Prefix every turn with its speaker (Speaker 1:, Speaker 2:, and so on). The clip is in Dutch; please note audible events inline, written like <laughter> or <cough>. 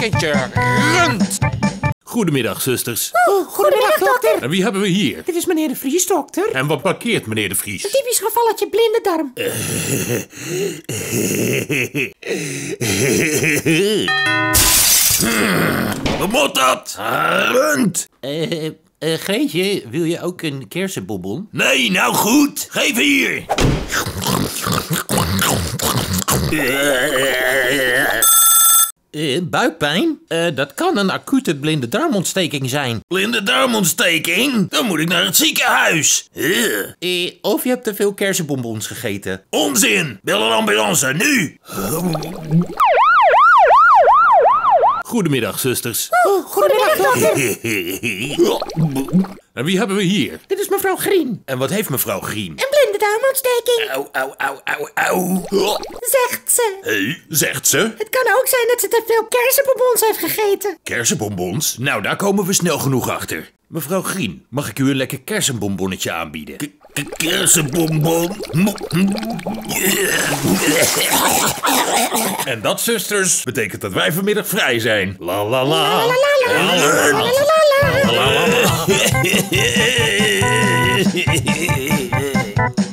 Speaker 1: pakketje rund. Goedemiddag, zusters.
Speaker 2: Oh, goedemiddag, dokter.
Speaker 1: En wie hebben we hier?
Speaker 2: Dit is meneer de Vries, dokter.
Speaker 1: En wat parkeert meneer de Vries?
Speaker 2: Typisch gevalletje blinde darm.
Speaker 1: Wat moet dat? Rund.
Speaker 3: Eh, eh, Greetje, wil je ook een kersenbonbon?
Speaker 1: Nee, nou goed. Geef hier.
Speaker 3: Eh, buikpijn? Eh, dat kan een acute blinde darmontsteking zijn.
Speaker 1: Blinde darmontsteking? Dan moet ik naar het ziekenhuis.
Speaker 3: Eh, of je hebt te veel kersenbonbons gegeten.
Speaker 1: Onzin. Bel een ambulance, nu. Goedemiddag, zusters.
Speaker 2: Oh, goedemiddag, dokter. <laughs>
Speaker 1: En wie hebben we hier?
Speaker 2: Dit is mevrouw Grien.
Speaker 1: En wat heeft mevrouw Grien?
Speaker 2: Een blinde darmontsteking.
Speaker 1: Au, au, au.
Speaker 2: Zegt ze.
Speaker 1: Hé, zegt ze?
Speaker 2: Het kan ook zijn dat ze te veel kersenbonbons heeft gegeten.
Speaker 1: Kersenbonbons? Nou, daar komen we snel genoeg achter. Mevrouw Grien, mag ik u een lekker kersenbonbonnetje aanbieden? K kersenbonbon. En dat, zusters, betekent dat wij vanmiddag vrij zijn.
Speaker 2: La la la. La la la.